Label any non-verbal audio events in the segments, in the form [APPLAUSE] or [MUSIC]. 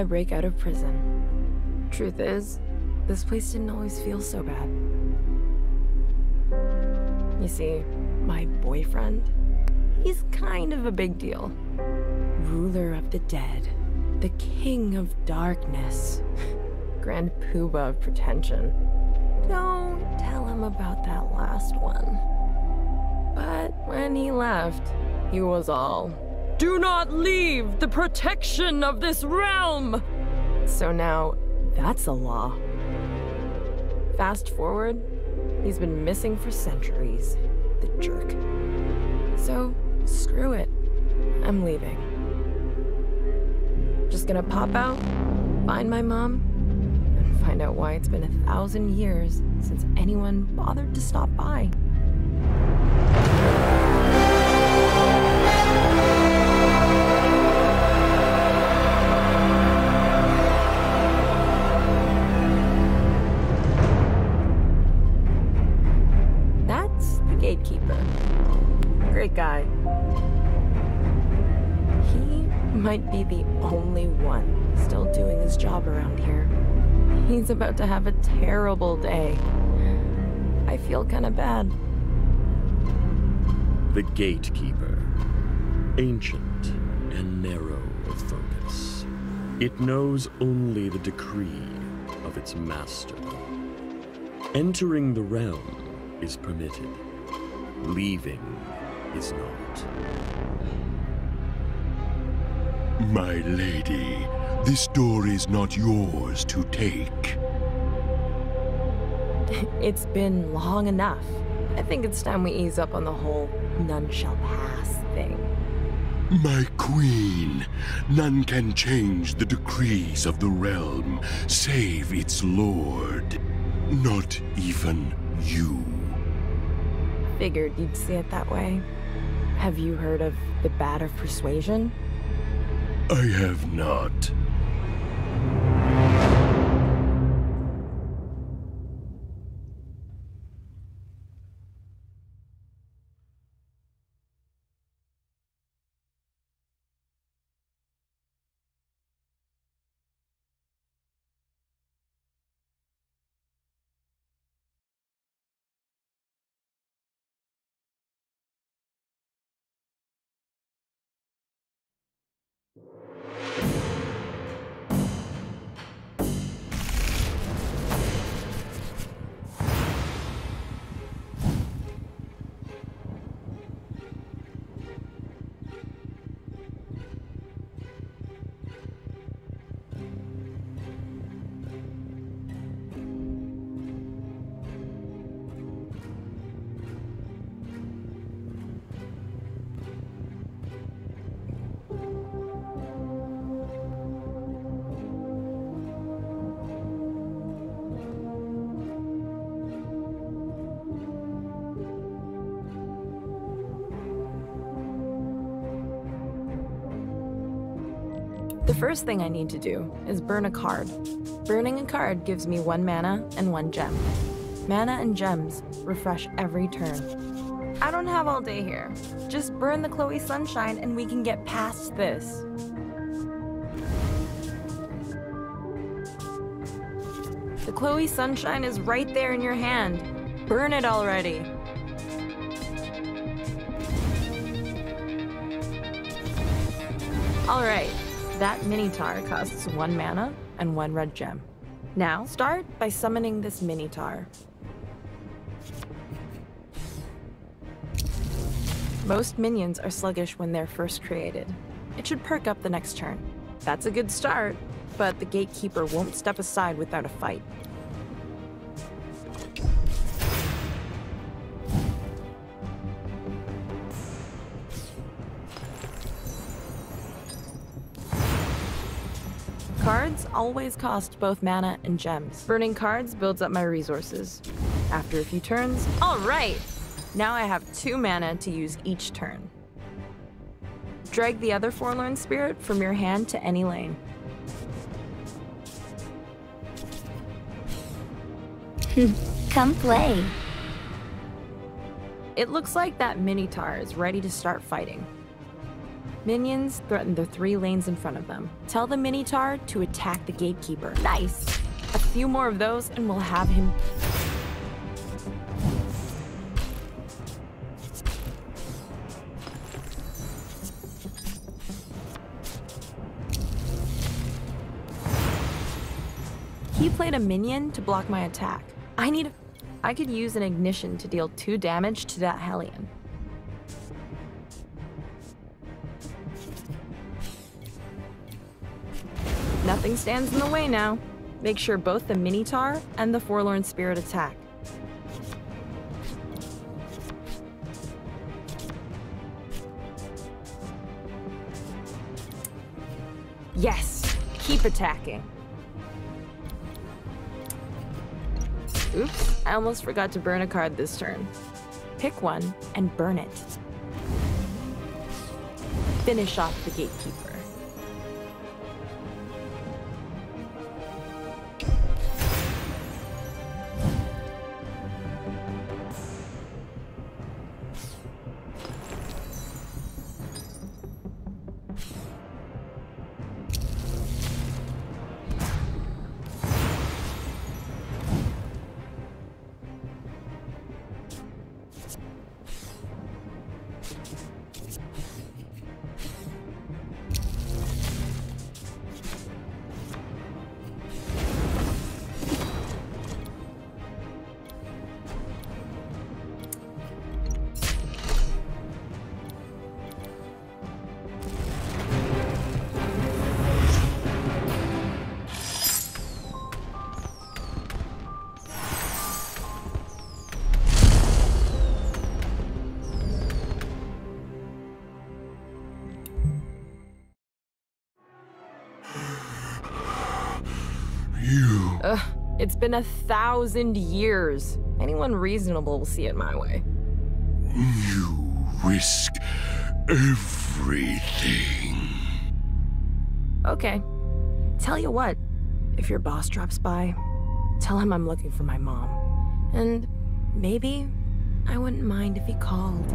I break out of prison. Truth is, this place didn't always feel so bad. You see, my boyfriend, he's kind of a big deal. Ruler of the dead, the king of darkness, [LAUGHS] grand poobah of pretension. Don't tell him about that last one. But when he left, he was all, Do not leave the protection of this realm! So now, that's a law. Fast forward, he's been missing for centuries. The jerk. So, screw it. I'm leaving. Just gonna pop out, find my mom, and find out why it's been a thousand years since anyone bothered to stop by. One still doing his job around here. He's about to have a terrible day. I feel kinda bad. The Gatekeeper. Ancient and narrow of focus. It knows only the decree of its master. Entering the realm is permitted. Leaving is not. My lady, this door is not yours to take. [LAUGHS] It's been long enough. I think it's time we ease up on the whole none shall pass thing. My queen, none can change the decrees of the realm, save its lord. Not even you. Figured you'd see it that way. Have you heard of the Bat of Persuasion? I have not. The first thing I need to do is burn a card. Burning a card gives me one mana and one gem. Mana and gems refresh every turn. I don't have all day here. Just burn the Chloe Sunshine and we can get past this. The Chloe Sunshine is right there in your hand. Burn it already. Alright, that Minotaur costs one mana and one red gem. Now, start by summoning this Minotaur. Most minions are sluggish when they're first created. It should perk up the next turn. That's a good start, but the Gatekeeper won't step aside without a fight. Always cost both mana and gems. Burning cards builds up my resources. After a few turns, alright! Now I have two mana to use each turn. Drag the other Forlorn Spirit from your hand to any lane. [LAUGHS] Come play. It looks like that Minotaur is ready to start fighting. Minions threaten the three lanes in front of them. Tell the Minotaur to attack the gatekeeper. Nice! A few more of those and we'll have him He played a minion to block my attack. I need a... I could use an ignition to deal two damage to that Hellion. Nothing stands in the way now. Make sure both the Minotaur and the Forlorn Spirit attack. Yes! Keep attacking. Oops, I almost forgot to burn a card this turn. Pick one and burn it. Finish off the gatekeeper. Ugh, it's been a thousand years. Anyone reasonable will see it my way. You risk everything. Okay. Tell you what, if your boss drops by, tell him I'm looking for my mom. And maybe I wouldn't mind if he called.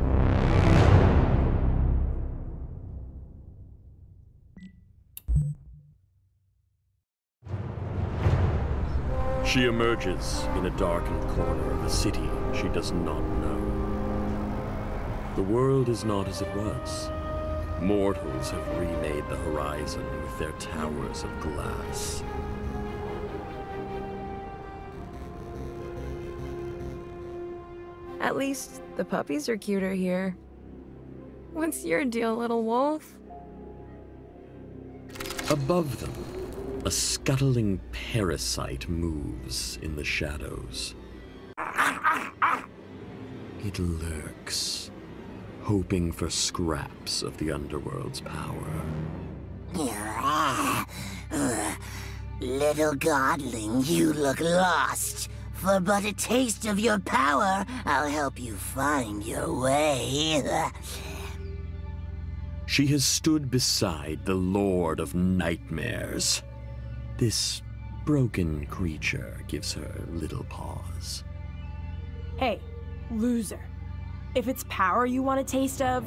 She emerges in a darkened corner of a city she does not know. The world is not as it was. Mortals have remade the horizon with their towers of glass. At least the puppies are cuter here. What's your deal, little wolf? Above them, a scuttling parasite moves in the shadows. It lurks, hoping for scraps of the underworld's power. Little godling, you look lost. For but a taste of your power, I'll help you find your way. She has stood beside the Lord of Nightmares. This broken creature gives her little pause. Hey, loser. If it's power you want a taste of,